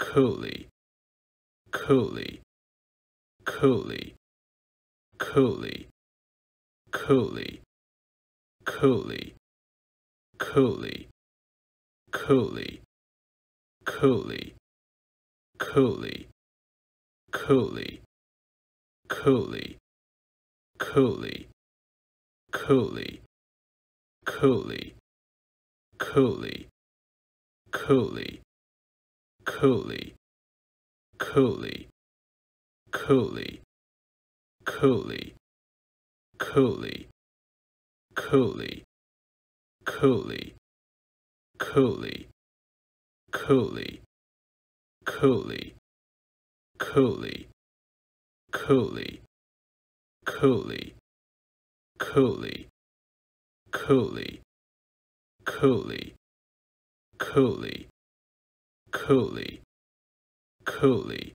coulis, coulis, coulis, coulis, coulis, coulis, coulis, coulis, coulis, coulis, coulis, coulis, coulis, coulis, coulis, coulis, coulis, coulis, coulis, coulis, coulis, coulis, coulis, coulis, coulis, coulis, coulis, coulis, coulis, coulis, coulis, coulis, coulis, coulis, coulis, coulis,